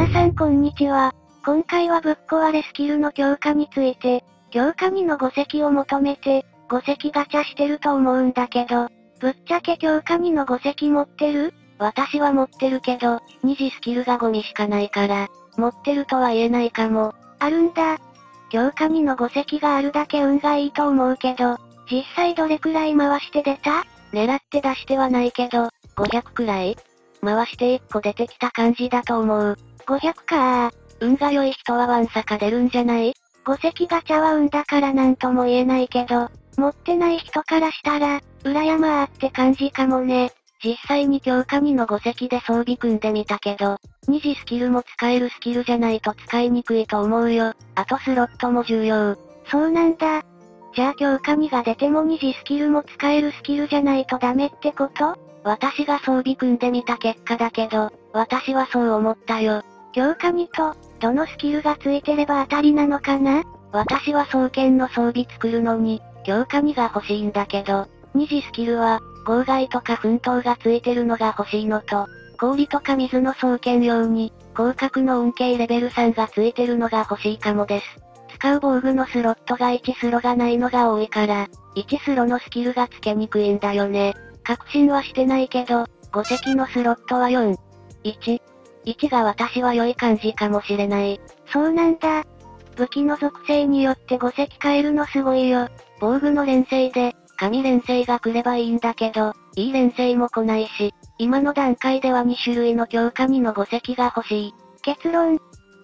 皆さんこんにちは。今回はぶっ壊れスキルの強化について、強化2の5席を求めて、5席ガチャしてると思うんだけど、ぶっちゃけ強化2の5席持ってる？私は持ってるけど、二次スキルがゴミしかないから、持ってるとは言えないかも。あるんだ。強化2の5席があるだけ運がいいと思うけど、実際どれくらい回して出た？狙って出してはないけど、500くらい？回して1個出てきた感じだと思う。500か運が良い人はワンサカ出るんじゃない？5席ガチャは運だからなんとも言えないけど、持ってない人からしたら、裏山あって感じかもね。実際に強化2の5席で装備組んでみたけど、二次スキルも使えるスキルじゃないと使いにくいと思うよ。あとスロットも重要。そうなんだ。じゃあ強化2が出ても二次スキルも使えるスキルじゃないとダメってこと？私が装備組んでみた結果だけど、私はそう思ったよ。強化2と、どのスキルがついてれば当たりなのかな？私は双剣の装備作るのに、強化2が欲しいんだけど、二次スキルは、号外とか奮闘がついてるのが欲しいのと、氷とか水の双剣用に、広角の恩恵レベル3がついてるのが欲しいかもです。使う防具のスロットが1スロがないのが多いから、1スロのスキルがつけにくいんだよね。確信はしてないけど、5席のスロットは4。1。1が私は良い感じかもしれない。そうなんだ。武器の属性によって5席変えるのすごいよ。防具の連星で、神連星が来ればいいんだけど、いい連星も来ないし、今の段階では2種類の強化2の5席が欲しい。結論。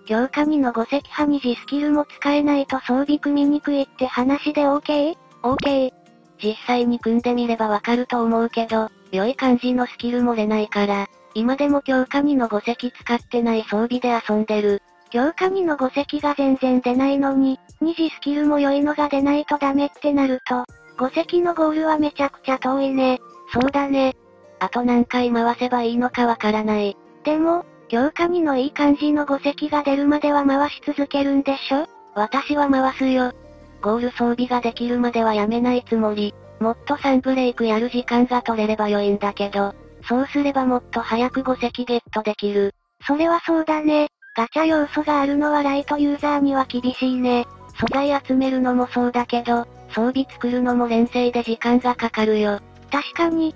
強化2の5席派に自スキルも使えないと装備組みにくいって話で OK?OK。実際に組んでみればわかると思うけど、良い感じのスキル漏れないから、今でも強化2の5席使ってない装備で遊んでる。強化2の5席が全然出ないのに、二次スキルも良いのが出ないとダメってなると、5席のゴールはめちゃくちゃ遠いね。そうだね。あと何回回せばいいのかわからない。でも、強化2のいい感じの5席が出るまでは回し続けるんでしょ？私は回すよ。ゴール装備ができるまではやめないつもり。もっと3ブレイクやる時間が取れれば良いんだけど、そうすればもっと早く5席ゲットできる。それはそうだね。ガチャ要素があるのはライトユーザーには厳しいね。素材集めるのもそうだけど、装備作るのも連成で時間がかかるよ。確かに、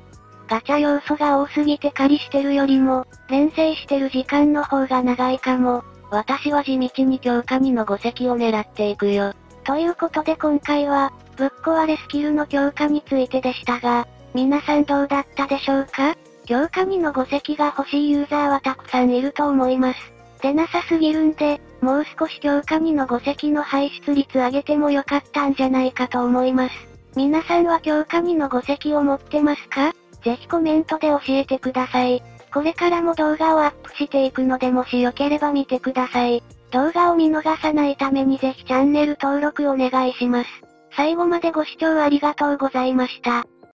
ガチャ要素が多すぎて仮してるよりも、連成してる時間の方が長いかも。私は地道に強化2の5席を狙っていくよ。ということで今回は、ぶっ壊れスキルの強化についてでしたが、皆さんどうだったでしょうか？強化2の5席が欲しいユーザーはたくさんいると思います。出なさすぎるんで、もう少し強化2の5席の排出率上げてもよかったんじゃないかと思います。皆さんは強化2の5席を持ってますか？ぜひコメントで教えてください。これからも動画をアップしていくのでもしよければ見てください。動画を見逃さないためにぜひチャンネル登録お願いします。最後までご視聴ありがとうございました。